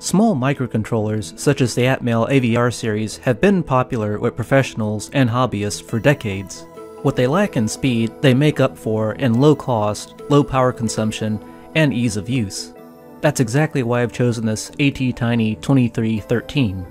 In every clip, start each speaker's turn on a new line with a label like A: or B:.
A: Small microcontrollers, such as the Atmel AVR series, have been popular with professionals and hobbyists for decades. What they lack in speed, they make up for in low cost, low power consumption, and ease of use. That's exactly why I've chosen this ATtiny 2313.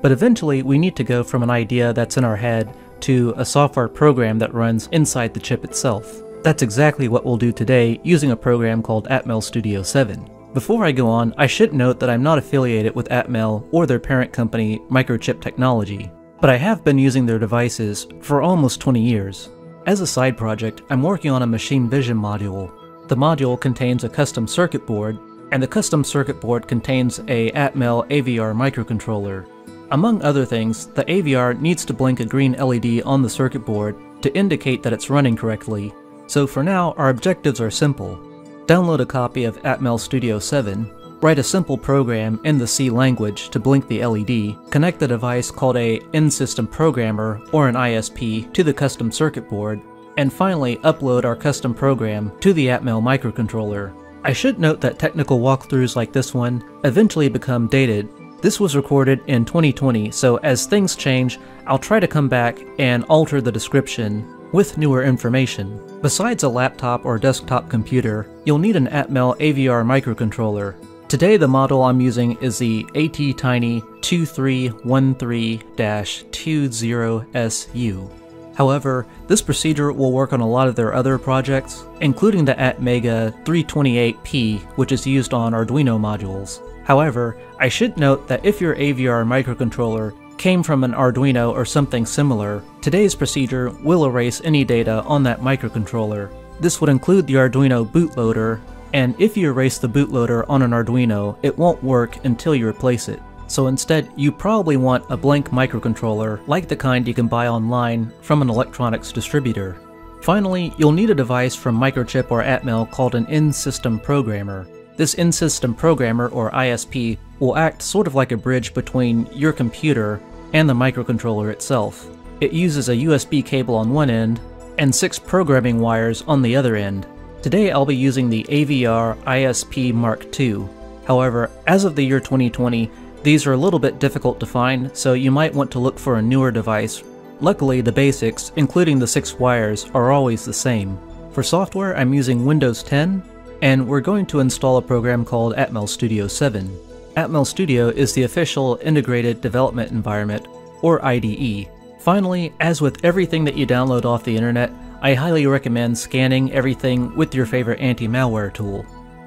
A: But eventually, we need to go from an idea that's in our head to a software program that runs inside the chip itself. That's exactly what we'll do today using a program called Atmel Studio 7. Before I go on, I should note that I'm not affiliated with Atmel or their parent company, Microchip Technology, but I have been using their devices for almost 20 years. As a side project, I'm working on a machine vision module. The module contains a custom circuit board, and the custom circuit board contains a Atmel AVR microcontroller. Among other things, the AVR needs to blink a green LED on the circuit board to indicate that it's running correctly. So for now, our objectives are simple. Download a copy of Atmel Studio 7, write a simple program in the C language to blink the LED, connect the device called a in-system programmer or an ISP to the custom circuit board, and finally upload our custom program to the Atmel microcontroller. I should note that technical walkthroughs like this one eventually become dated. This was recorded in 2020, so as things change, I'll try to come back and alter the description with newer information. Besides a laptop or desktop computer, you'll need an Atmel AVR microcontroller. Today the model I'm using is the ATtiny 2313-20SU. However, this procedure will work on a lot of their other projects, including the Atmega 328P, which is used on Arduino modules. However, I should note that if your AVR microcontroller came from an Arduino or something similar, today's procedure will erase any data on that microcontroller. This would include the Arduino bootloader, and if you erase the bootloader on an Arduino, it won't work until you replace it. So instead, you probably want a blank microcontroller, like the kind you can buy online from an electronics distributor. Finally, you'll need a device from Microchip or Atmel called an in-system programmer. This in-system programmer, or ISP, will act sort of like a bridge between your computer and the microcontroller itself. It uses a USB cable on one end and six programming wires on the other end. Today I'll be using the AVR ISP Mark II. However, as of the year 2020, these are a little bit difficult to find, so you might want to look for a newer device. Luckily, the basics, including the six wires, are always the same. For software, I'm using Windows 10, and we're going to install a program called Atmel Studio 7. Atmel Studio is the official Integrated Development Environment, or IDE. Finally, as with everything that you download off the internet, I highly recommend scanning everything with your favorite anti-malware tool.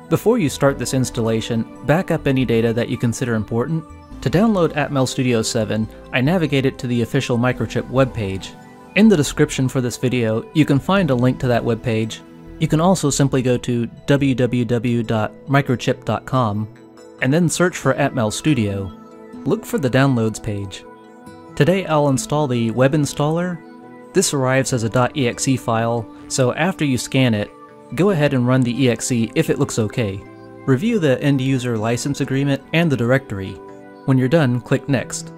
A: Before you start this installation, back up any data that you consider important. To download Atmel Studio 7, I navigate it to the official Microchip webpage. In the description for this video, you can find a link to that webpage. You can also simply go to www.microchip.com and then search for Atmel Studio. Look for the Downloads page. Today I'll install the web installer. This arrives as a .exe file, so after you scan it, go ahead and run the exe if it looks okay. Review the end-user license agreement and the directory. When you're done, click Next.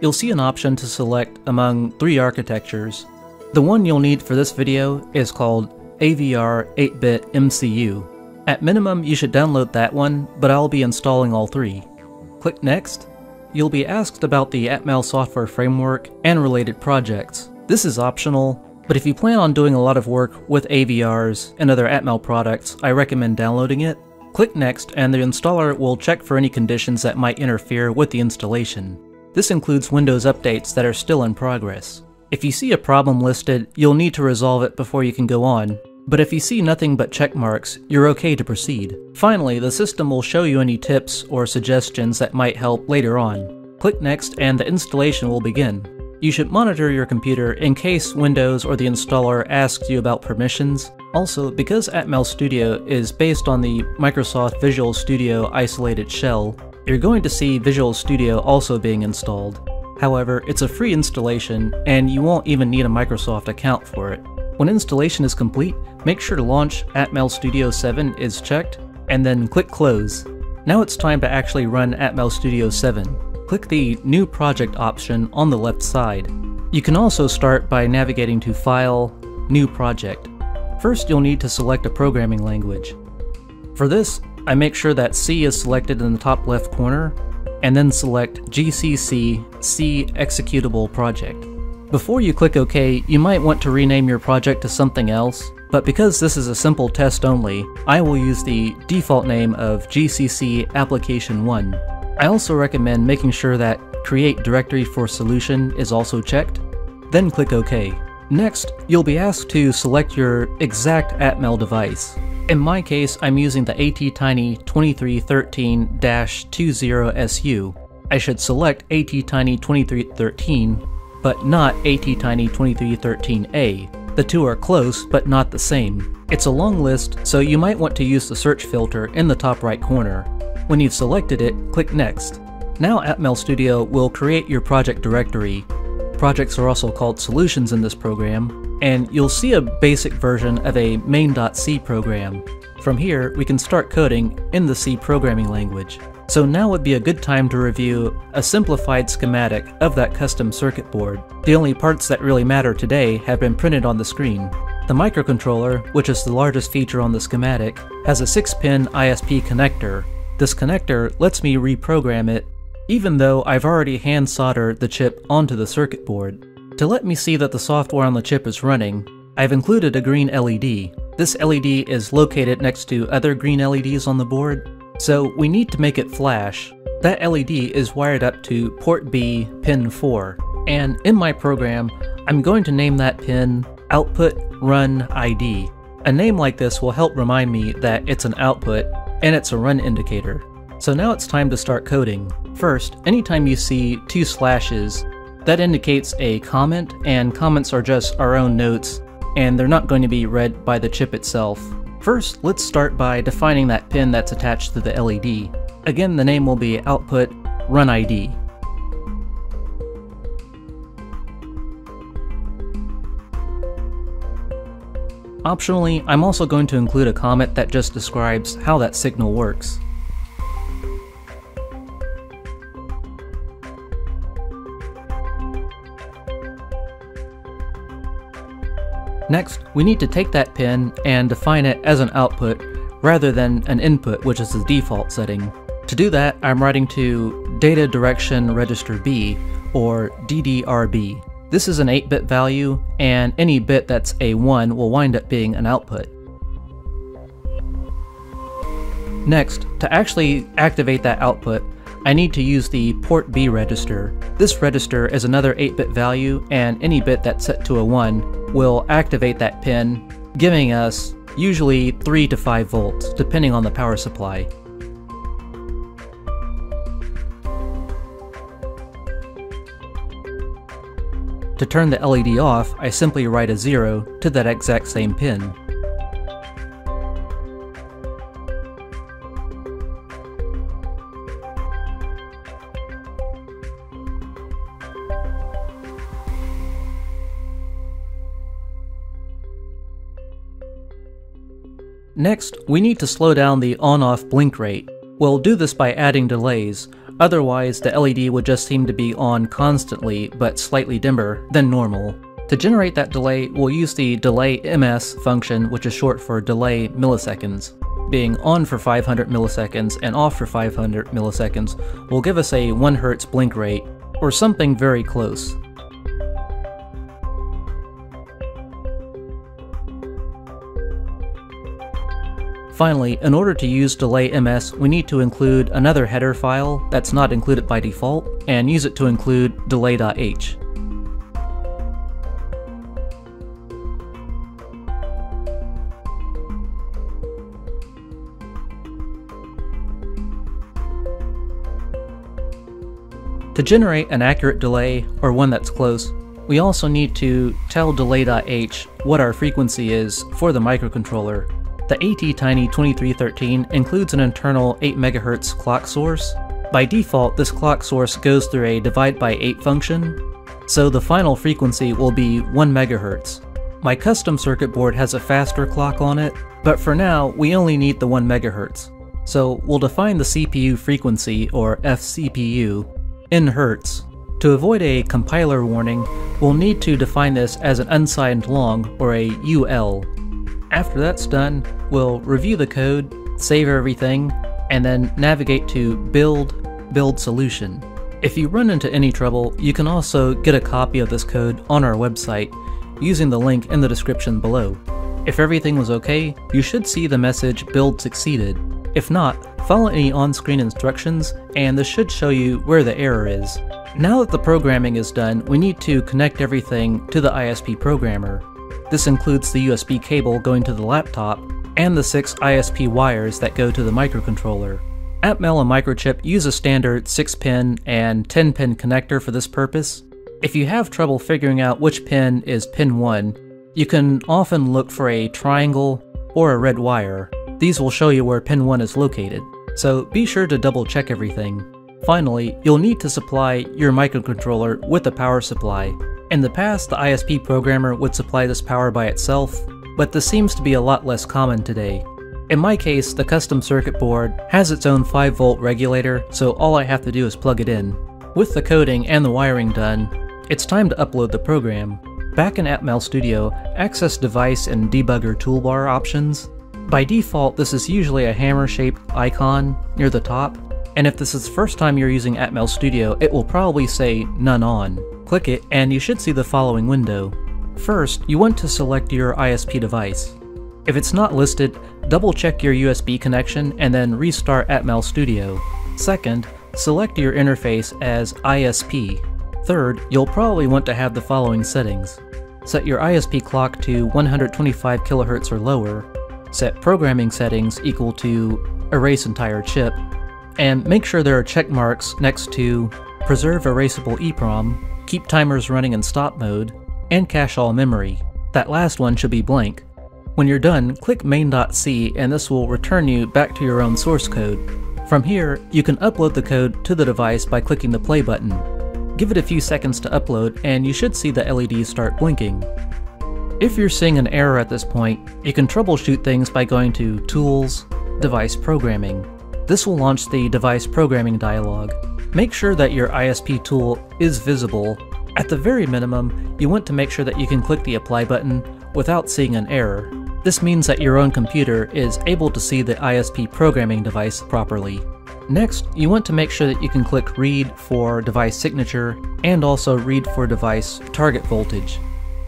A: You'll see an option to select among three architectures. The one you'll need for this video is called AVR 8-bit MCU. At minimum, you should download that one, but I'll be installing all three. Click Next. You'll be asked about the Atmel software framework and related projects. This is optional, but if you plan on doing a lot of work with AVRs and other Atmel products, I recommend downloading it. Click Next and the installer will check for any conditions that might interfere with the installation. This includes Windows updates that are still in progress. If you see a problem listed, you'll need to resolve it before you can go on, but if you see nothing but check marks, you're okay to proceed. Finally, the system will show you any tips or suggestions that might help later on. Click Next and the installation will begin. You should monitor your computer in case Windows or the installer asks you about permissions. Also, because Atmel Studio is based on the Microsoft Visual Studio isolated shell, you're going to see Visual Studio also being installed. However, it's a free installation, and you won't even need a Microsoft account for it. When installation is complete, make sure to launch Atmel Studio 7 is checked, and then click Close. Now it's time to actually run Atmel Studio 7. Click the New Project option on the left side. You can also start by navigating to File, New Project. First you'll need to select a programming language. For this, I make sure that C is selected in the top left corner, and then select GCC C Executable Project. Before you click OK, you might want to rename your project to something else, but because this is a simple test only, I will use the default name of GCC Application 1. I also recommend making sure that Create Directory for Solution is also checked, then click OK. Next, you'll be asked to select your exact Atmel device. In my case, I'm using the ATtiny 2313-20SU. I should select ATtiny 2313 but not ATtiny 2313A. The two are close, but not the same. It's a long list, so you might want to use the search filter in the top right corner. When you've selected it, click Next. Now Atmel Studio will create your project directory. Projects are also called solutions in this program, and you'll see a basic version of a main.c program. From here, we can start coding in the C programming language. So now would be a good time to review a simplified schematic of that custom circuit board. The only parts that really matter today have been printed on the screen. The microcontroller, which is the largest feature on the schematic, has a 6-pin ISP connector. This connector lets me reprogram it, even though I've already hand soldered the chip onto the circuit board. To let me see that the software on the chip is running, I've included a green LED. This LED is located next to other green LEDs on the board, so we need to make it flash. That LED is wired up to port B pin 4, and in my program, I'm going to name that pin Output Run ID. A name like this will help remind me that it's an output and it's a run indicator. So now it's time to start coding. First, anytime you see two slashes, that indicates a comment, and comments are just our own notes, and they're not going to be read by the chip itself. First, let's start by defining that pin that's attached to the LED. Again, the name will be output run ID. Optionally, I'm also going to include a comment that just describes how that signal works. Next, we need to take that pin and define it as an output rather than an input, which is the default setting. To do that, I'm writing to Data Direction Register B, or DDRB. This is an 8-bit value, and any bit that's a 1 will wind up being an output. Next, to actually activate that output, I need to use the port B register. This register is another 8-bit value, and any bit that's set to a 1 will activate that pin, giving us usually 3 to 5 volts, depending on the power supply. To turn the LED off, I simply write a 0 to that exact same pin. Next, we need to slow down the on-off blink rate. We'll do this by adding delays, otherwise the LED would just seem to be on constantly, but slightly dimmer than normal. To generate that delay, we'll use the delay ms function, which is short for delay milliseconds. Being on for 500 milliseconds and off for 500 milliseconds will give us a 1 Hz blink rate, or something very close. Finally, in order to use delay ms, we need to include another header file that's not included by default, and use it to include delay.h. To generate an accurate delay, or one that's close, we also need to tell delay.h what our frequency is for the microcontroller the ATtiny 2313 includes an internal 8 MHz clock source. By default, this clock source goes through a divide by 8 function, so the final frequency will be 1 MHz. My custom circuit board has a faster clock on it, but for now, we only need the 1 MHz. So we'll define the CPU frequency, or FCPU, in Hertz. To avoid a compiler warning, we'll need to define this as an unsigned long, or a UL. After that's done, we'll review the code, save everything, and then navigate to Build, build solution. If you run into any trouble, you can also get a copy of this code on our website using the link in the description below. If everything was okay, you should see the message build succeeded. If not, follow any on-screen instructions and this should show you where the error is. Now that the programming is done, we need to connect everything to the ISP programmer. This includes the USB cable going to the laptop and the six ISP wires that go to the microcontroller. Atmel and Microchip use a standard 6-pin and 10-pin connector for this purpose. If you have trouble figuring out which pin is pin 1, you can often look for a triangle or a red wire. These will show you where pin 1 is located, so be sure to double check everything. Finally, you'll need to supply your microcontroller with a power supply. In the past, the ISP programmer would supply this power by itself, but this seems to be a lot less common today. In my case, the custom circuit board has its own 5 volt regulator, so all I have to do is plug it in. With the coding and the wiring done, it's time to upload the program. Back in Atmel Studio, access device and debugger toolbar options. By default, this is usually a hammer-shaped icon near the top, and if this is the first time you're using Atmel Studio, it will probably say None On. Click it, and you should see the following window. First, you want to select your ISP device. If it's not listed, double check your USB connection and then restart Atmel Studio. Second, select your interface as ISP. Third, you'll probably want to have the following settings. Set your ISP clock to 125 kHz or lower, set programming settings equal to erase entire chip, and make sure there are check marks next to preserve erasable EEPROM, keep timers running in stop mode, and cache all memory. That last one should be blank. When you're done, click main.c and this will return you back to your own source code. From here, you can upload the code to the device by clicking the play button. Give it a few seconds to upload and you should see the LEDs start blinking. If you're seeing an error at this point, you can troubleshoot things by going to Tools, Device Programming. This will launch the Device Programming dialog. Make sure that your ISP tool is visible. At the very minimum, you want to make sure that you can click the Apply button without seeing an error. This means that your own computer is able to see the ISP programming device properly. Next, you want to make sure that you can click read for device signature and also read for device target voltage.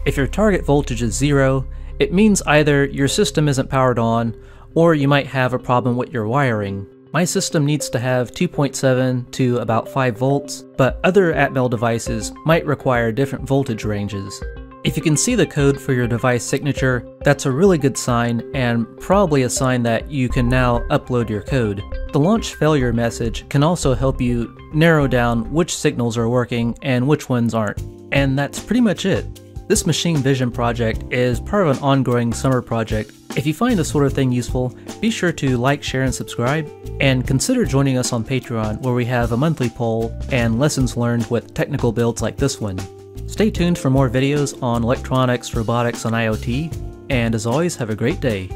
A: If your target voltage is zero, it means either your system isn't powered on or you might have a problem with your wiring. My system needs to have 2.7 to about 5 volts, but other Atmel devices might require different voltage ranges. If you can see the code for your device signature, that's a really good sign and probably a sign that you can now upload your code. The launch failure message can also help you narrow down which signals are working and which ones aren't. And that's pretty much it. This machine vision project is part of an ongoing summer project. If you find this sort of thing useful, be sure to like, share, and subscribe, and consider joining us on Patreon where we have a monthly poll and lessons learned with technical builds like this one. Stay tuned for more videos on electronics, robotics, and IoT, and as always, have a great day.